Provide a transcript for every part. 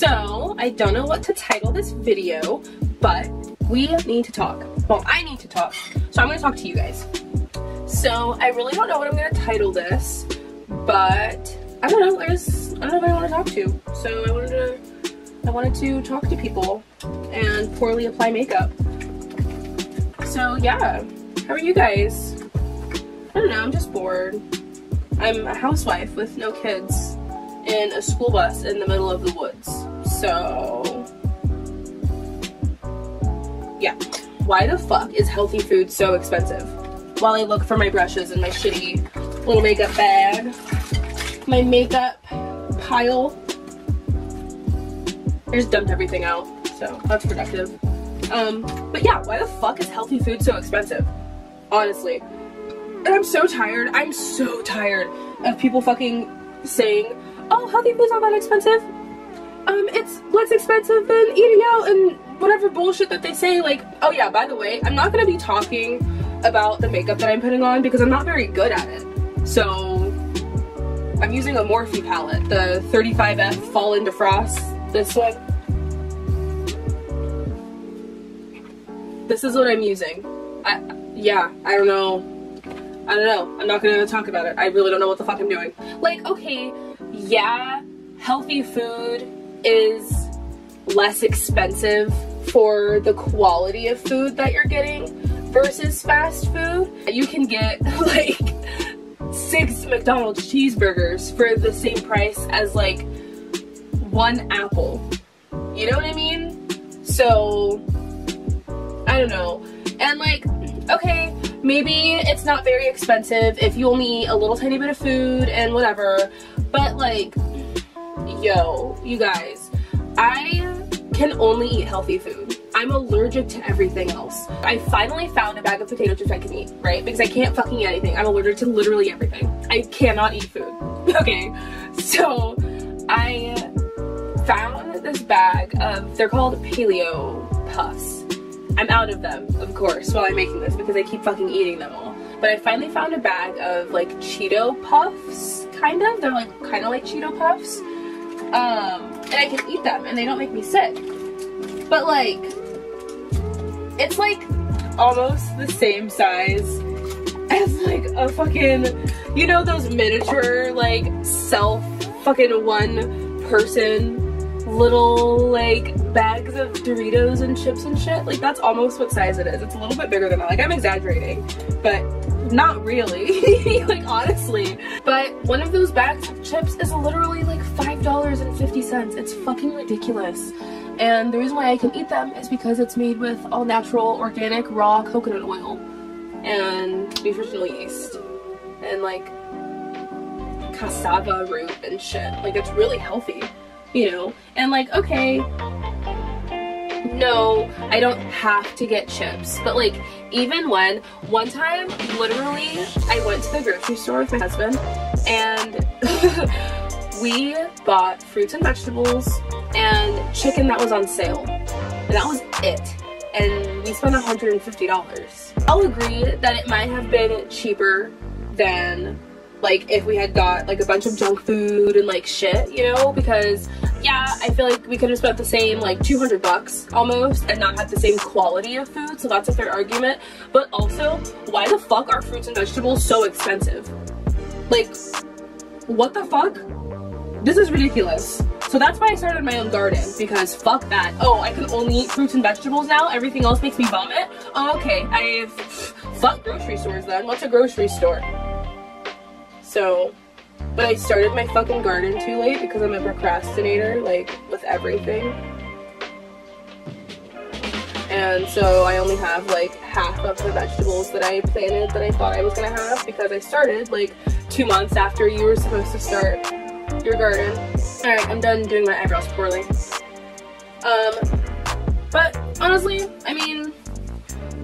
So, I don't know what to title this video, but we need to talk. Well, I need to talk, so I'm gonna talk to you guys. So, I really don't know what I'm gonna title this, but I don't know, I just, I don't know who I wanna talk to. So I wanted to, I wanted to talk to people and poorly apply makeup. So yeah, how are you guys? I don't know, I'm just bored. I'm a housewife with no kids in a school bus in the middle of the woods. So, yeah. Why the fuck is healthy food so expensive? While I look for my brushes in my shitty little makeup bag, my makeup pile. I just dumped everything out, so that's productive. Um, but yeah, why the fuck is healthy food so expensive? Honestly. And I'm so tired, I'm so tired of people fucking saying, oh, healthy food's not that expensive. Um, it's less expensive than eating out and whatever bullshit that they say. Like, oh yeah, by the way, I'm not gonna be talking about the makeup that I'm putting on because I'm not very good at it. So, I'm using a Morphe palette, the 35F Fall into Frost, this one. This is what I'm using. I, yeah, I don't know. I don't know. I'm not gonna talk about it. I really don't know what the fuck I'm doing. Like, okay, yeah, healthy food is less expensive for the quality of food that you're getting versus fast food. You can get like six McDonald's cheeseburgers for the same price as like one apple. You know what I mean? So, I don't know. And like, okay, maybe it's not very expensive if you only eat a little tiny bit of food and whatever, but like, yo, you guys, I can only eat healthy food. I'm allergic to everything else. I finally found a bag of potato chips I can eat, right? Because I can't fucking eat anything. I'm allergic to literally everything. I cannot eat food. Okay, so I found this bag of, they're called paleo puffs. I'm out of them, of course, while I'm making this because I keep fucking eating them all. But I finally found a bag of like Cheeto puffs, kind of. They're like kind of like Cheeto puffs. Um, and I can eat them and they don't make me sick. But like, it's like almost the same size as like a fucking, you know those miniature like self fucking one person little like bags of Doritos and chips and shit. Like that's almost what size it is. It's a little bit bigger than that. Like I'm exaggerating, but not really, like honestly. But one of those bags of chips is literally like $5.50. It's fucking ridiculous. And the reason why I can eat them is because it's made with all natural, organic, raw coconut oil and nutritional yeast and like cassava root and shit. Like it's really healthy, you know? And like, okay, no, I don't have to get chips. But like, even when, one time, literally, I went to the grocery store with my husband and we bought fruits and vegetables and chicken that was on sale. And that was it. And we spent $150. I'll agree that it might have been cheaper than like if we had got like a bunch of junk food and like shit, you know, because yeah, I feel like we could have spent the same like 200 bucks almost and not have the same quality of food, so that's a fair argument. But also, why the fuck are fruits and vegetables so expensive? Like, what the fuck? This is ridiculous. So that's why I started my own garden, because fuck that. Oh, I can only eat fruits and vegetables now? Everything else makes me vomit? Oh, okay, I've fuck grocery stores then. What's a grocery store? So, but I started my fucking garden too late because I'm a procrastinator, like, with everything. And so I only have like half of the vegetables that I planted that I thought I was gonna have because I started like two months after you were supposed to start your garden. Alright, I'm done doing my eyebrows poorly. Um, but honestly, I mean,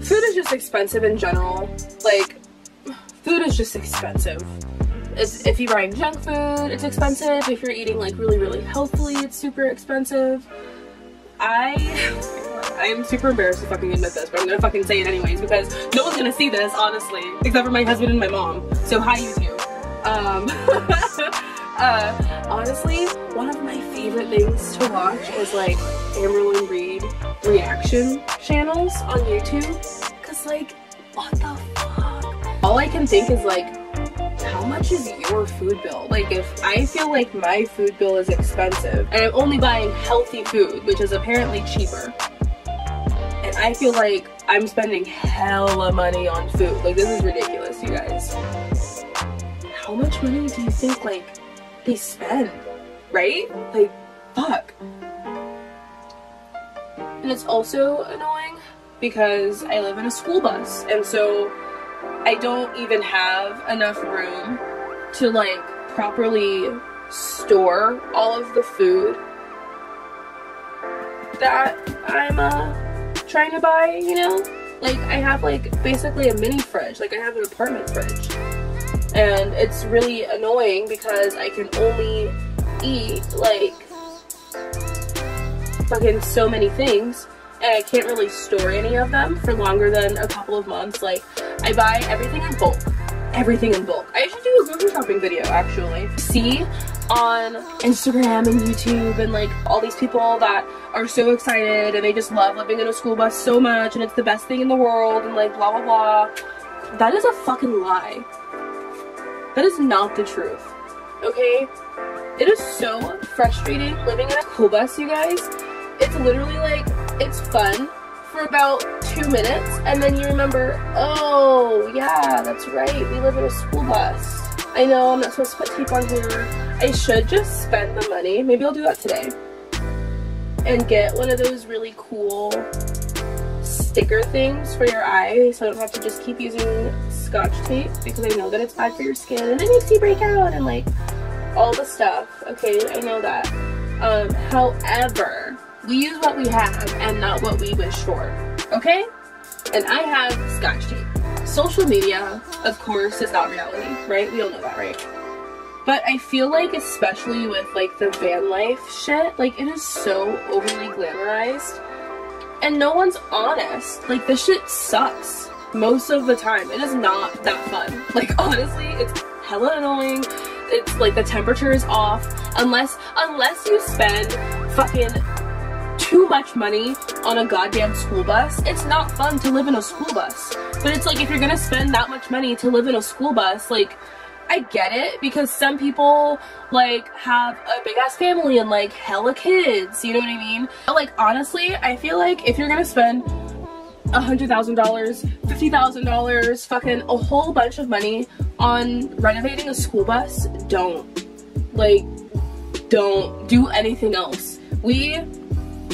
food is just expensive in general. Like, food is just expensive. If you're buying junk food, it's expensive. If you're eating like really, really healthily, it's super expensive. I, I am super embarrassed to fucking admit this, but I'm gonna fucking say it anyways because no one's gonna see this, honestly, except for my husband and my mom. So hi, you two. Um, uh, honestly, one of my favorite things to watch is like Amberlynn Reid reaction channels on YouTube. Cause like, what the fuck? All I can think is like, how much is your food bill? Like if I feel like my food bill is expensive and I'm only buying healthy food, which is apparently cheaper, and I feel like I'm spending hella money on food. Like this is ridiculous, you guys. How much money do you think like they spend? Right? Like, fuck. And it's also annoying because I live in a school bus and so I don't even have enough room to like properly store all of the food that I'm uh, trying to buy, you know? Like I have like basically a mini fridge, like I have an apartment fridge. And it's really annoying because I can only eat like fucking so many things and I can't really store any of them for longer than a couple of months. Like, I buy everything in bulk. Everything in bulk. I should do a grocery shopping video, actually. See on Instagram and YouTube and like all these people that are so excited and they just love living in a school bus so much and it's the best thing in the world and like blah blah blah. That is a fucking lie. That is not the truth. Okay? It is so frustrating living in a school bus, you guys. It's literally like it's fun for about two minutes and then you remember, oh yeah, that's right, we live in a school bus. I know I'm not supposed to put tape on here. I should just spend the money, maybe I'll do that today, and get one of those really cool sticker things for your eyes so I don't have to just keep using scotch tape because I know that it's bad for your skin and it makes you break out and like all the stuff. Okay, I know that. Um, however, we use what we have and not what we wish for, okay? And I have scotch tape. Social media, of course, is not reality, right? We all know that, right? But I feel like, especially with like the van life shit, like it is so overly glamorized. And no one's honest. Like this shit sucks most of the time. It is not that fun. Like honestly, it's hella annoying. It's like the temperature is off. Unless unless you spend fucking too much money on a goddamn school bus, it's not fun to live in a school bus. But it's like if you're gonna spend that much money to live in a school bus, like I get it because some people like have a big ass family and like hella kids, you know what I mean? But, like honestly, I feel like if you're gonna spend a hundred thousand dollars, fifty thousand dollars, fucking a whole bunch of money on renovating a school bus, don't. Like, don't do anything else. We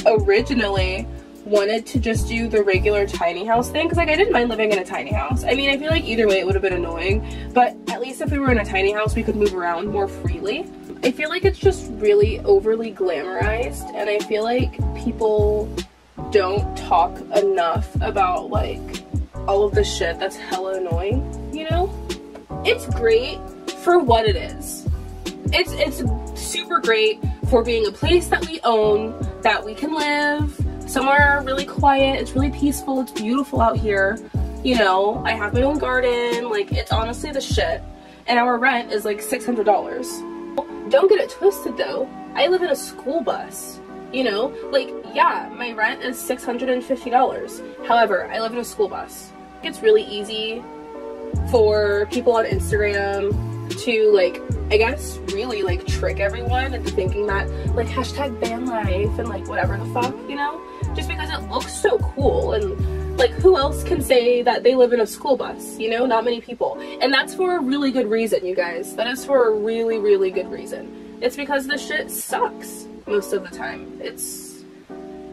originally wanted to just do the regular tiny house thing because like I didn't mind living in a tiny house. I mean I feel like either way it would have been annoying but at least if we were in a tiny house we could move around more freely. I feel like it's just really overly glamorized and I feel like people don't talk enough about like all of the shit that's hella annoying, you know? It's great for what it is. It's it's super great for being a place that we own, that we can live, somewhere really quiet, it's really peaceful, it's beautiful out here. You know, I have my own garden, like it's honestly the shit. And our rent is like $600. Don't get it twisted though. I live in a school bus. You know, like yeah, my rent is $650. However, I live in a school bus. It's really easy for people on Instagram to like I guess really like trick everyone into thinking that like hashtag van life and like whatever the fuck, you know? Just because it looks so cool and like who else can say that they live in a school bus, you know? Not many people. And that's for a really good reason, you guys. That is for a really, really good reason. It's because the shit sucks most of the time. It's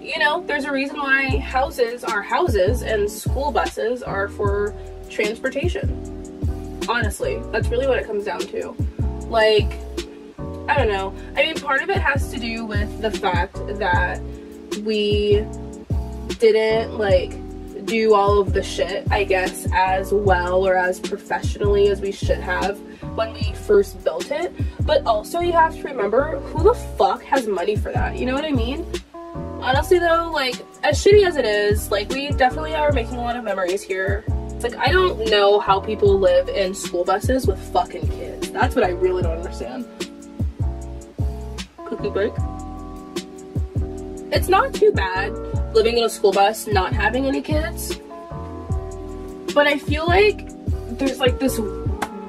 you know, there's a reason why houses are houses and school buses are for transportation. Honestly, that's really what it comes down to like I don't know. I mean, part of it has to do with the fact that we didn't like do all of the shit, I guess, as well or as professionally as we should have when we first built it. But also, you have to remember who the fuck has money for that? You know what I mean? Honestly, though, like, as shitty as it is, like, we definitely are making a lot of memories here. It's like, I don't know how people live in school buses with fucking That's what I really don't understand. Cookie break. it's not too bad living in a school bus, not having any kids. But I feel like there's like this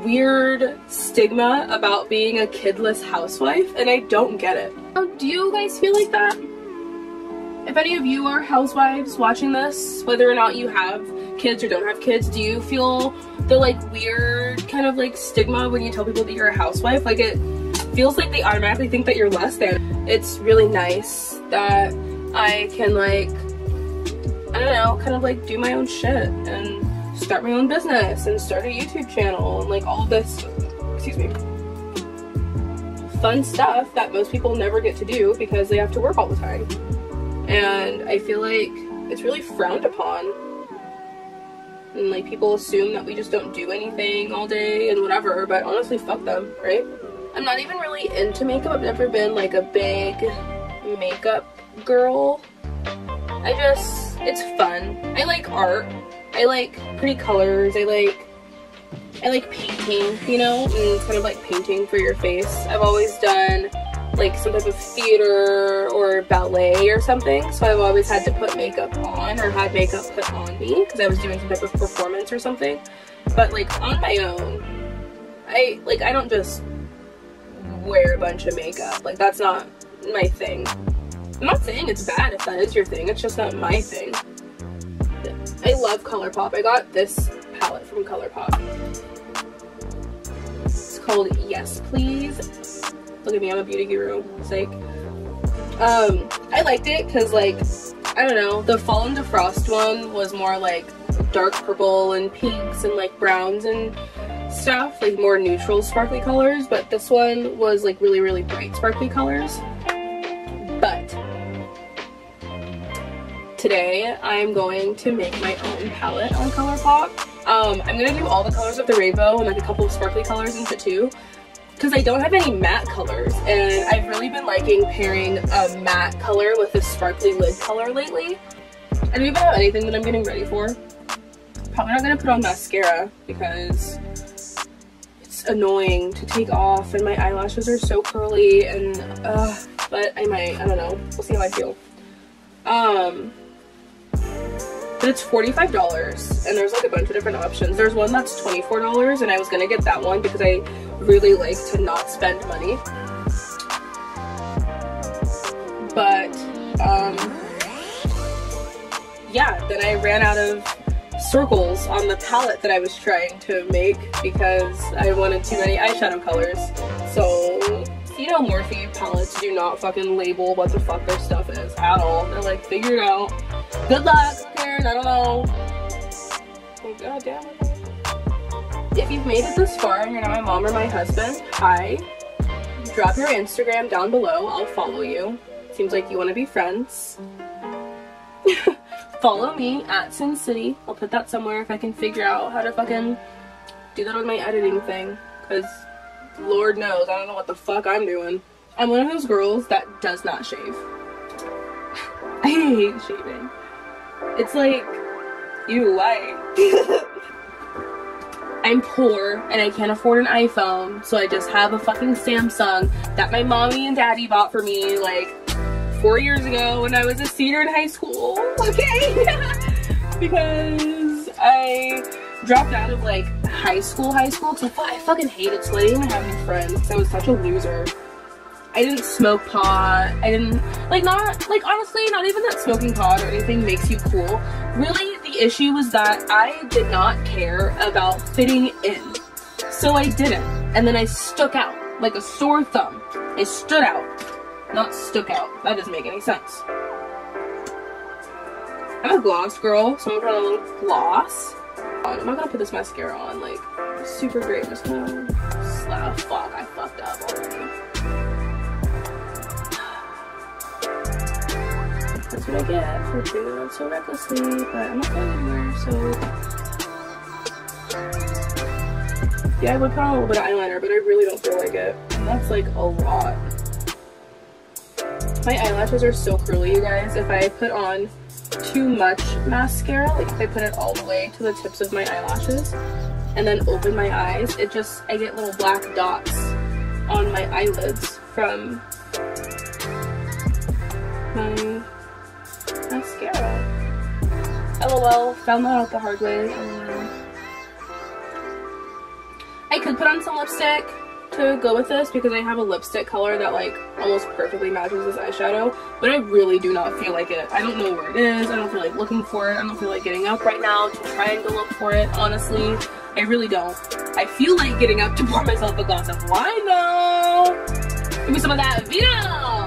weird stigma about being a kidless housewife, and I don't get it. Do you guys feel like that? If any of you are housewives watching this, whether or not you have kids or don't have kids, do you feel the like weird kind of like stigma when you tell people that you're a housewife? Like it feels like they automatically think that you're less than. It's really nice that I can like, I don't know, kind of like do my own shit and start my own business and start a YouTube channel and like all this, excuse me, fun stuff that most people never get to do because they have to work all the time. And I feel like it's really frowned upon. And like people assume that we just don't do anything all day and whatever, but honestly, fuck them, right? I'm not even really into makeup. I've never been like a big makeup girl. I just, it's fun. I like art. I like pretty colors. I like I like painting, you know, and kind of like painting for your face. I've always done like some type of theater or ballet or something, so I've always had to put makeup on or had makeup put on me because I was doing some type of performance or something. But like on my own, I like I don't just wear a bunch of makeup. Like that's not my thing. I'm not saying it's bad if that is your thing, it's just not my thing. I love ColourPop. I got this palette from ColourPop. It's called Yes Please. Look at me, I'm a beauty guru. Sake. Um, I liked it because like, I don't know, the Fall into Frost one was more like dark purple and pinks and like browns and stuff, like more neutral sparkly colors, but this one was like really, really bright sparkly colors. But today I'm going to make my own palette on ColourPop. Um, I'm to do all the colors of the rainbow and like a couple of sparkly colors into too because I don't have any matte colors and I've really been liking pairing a matte color with a sparkly lid color lately. I don't even have anything that I'm getting ready for. Probably not to put on mascara because it's annoying to take off and my eyelashes are so curly and uh, but I might, I don't know. We'll see how I feel. Um, but it's $45 and there's like a bunch of different options. There's one that's $24 and I was gonna get that one because I really like to not spend money. But, um, yeah, then I ran out of circles on the palette that I was trying to make because I wanted too many eyeshadow colors. So, you know Morphe palettes do not fucking label what the fuck their stuff is at all. They're like, figure it out. Good luck, Karen. I don't know. Oh, God damn it. If you've made it this far and you're not my mom or my husband, hi. Drop your Instagram down below. I'll follow you. Seems like you want to be friends. follow me at Syn Cty. I'll put that somewhere if I can figure out how to fucking do that on my editing thing. Because Lord knows, I don't know what the fuck I'm doing. I'm one of those girls that does not shave. I hate shaving. It's like, you, why? I'm poor and I can't afford an iPhone, so I just have a fucking Samsung that my mommy and daddy bought for me like four years ago when I was a senior in high school, okay? because I dropped out of like high school, high school, because I fucking hated school. I didn't even have any friends I was such a loser. I didn't smoke pot. I didn't, like not, like honestly, not even that smoking pot or anything makes you cool. Really, the issue was that I did not care about fitting in. So I didn't. And then I stuck out like a sore thumb. I stood out, not stuck out. That doesn't make any sense. I'm a gloss girl, so I'm gonna put on a little gloss. I'm not gonna put this mascara on like super great. I'm just gonna slap. Fuck, That's what I get for doing so recklessly, but I'm not going anywhere, so. Um, yeah, I would put on a little bit of eyeliner, but I really don't feel like it. And that's like a lot. My eyelashes are so curly, you guys. If I put on too much mascara, like if I put it all the way to the tips of my eyelashes and then open my eyes, it just, I get little black dots on my eyelids from my LOL. Found that out the hard way. I could put on some lipstick to go with this because I have a lipstick color that like almost perfectly matches this eyeshadow but I really do not feel like it. I don't know where it is. I don't feel like looking for it. I don't feel like getting up right now to try and go look for it honestly. I really don't. I feel like getting up to pour myself a glass of wine though. Give me some of that vino.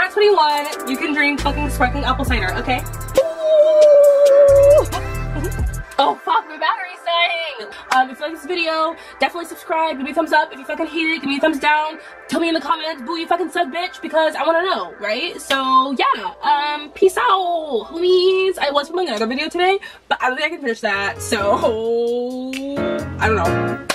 Not 21 you can drink fucking sparkling apple cider okay? oh fuck my battery um, if you like this video, definitely subscribe. Give me a thumbs up. If you fucking hate it, give me a thumbs down. Tell me in the comments, boo, you fucking suck, bitch, because I want to know, right? So, yeah. Um, peace out, homies. I was filming another video today, but I don't think I can finish that. So, I don't know.